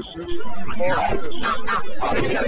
Oh, my God.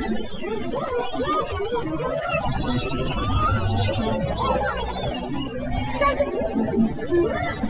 Thank you.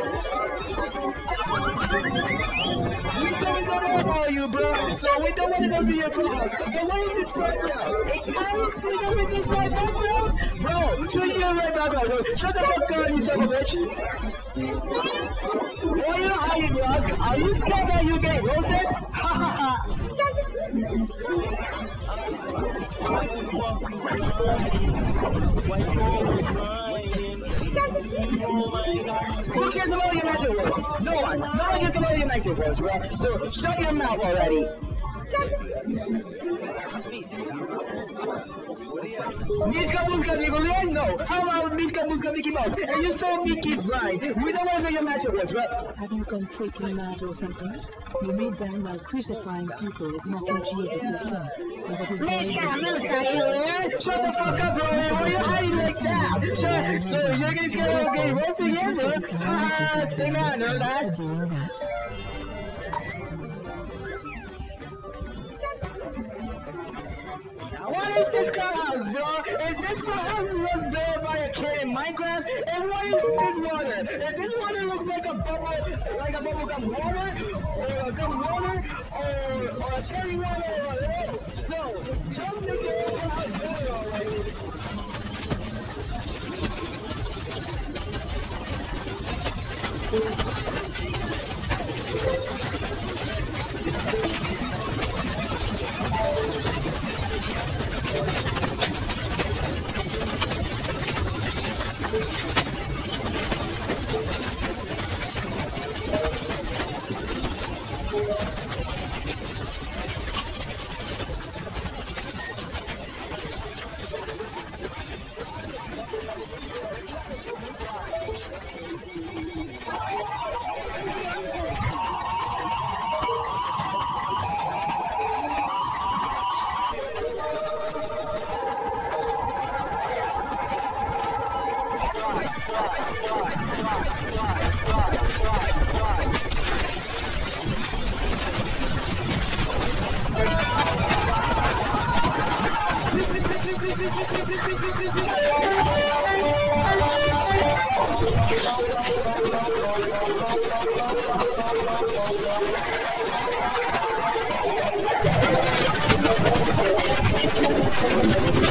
We said we don't know about you, bro. So we don't want to go to your class. So what is this background? A carrot singing with this white background? Bro, so you your red background. Shut the fuck up, you son of a bitch. Are you high drug? Are you scared that you get roasted? Ha ha ha. Who cares about your words. No one. No one gets to say the negative words, bro. So shut your mouth already. Meeska Mooska Nickelodeon? Yeah, no. How about Meeska Mooska Mickey Mouse? And you saw Mickey's line. We don't want to know your matchup was, right? Have you gone freaking mad or something? You made them while crucifying people is mocking Jesus' death. Meeska Mooska Nickelodeon? Shut the fuck up, Roy. Why are you hiding like that? Sure, so you're going to get all gay roasted again, dude? Haha, stay mad, ah, no, that's... What is this clubhouse, bro? Is this clubhouse was built by a kid in Minecraft? And what is this water? And this water looks like a bubble, like a bubble gum water, or a good water, or, or a cherry water, or whatever. So, tell me the clubhouse built already. Thank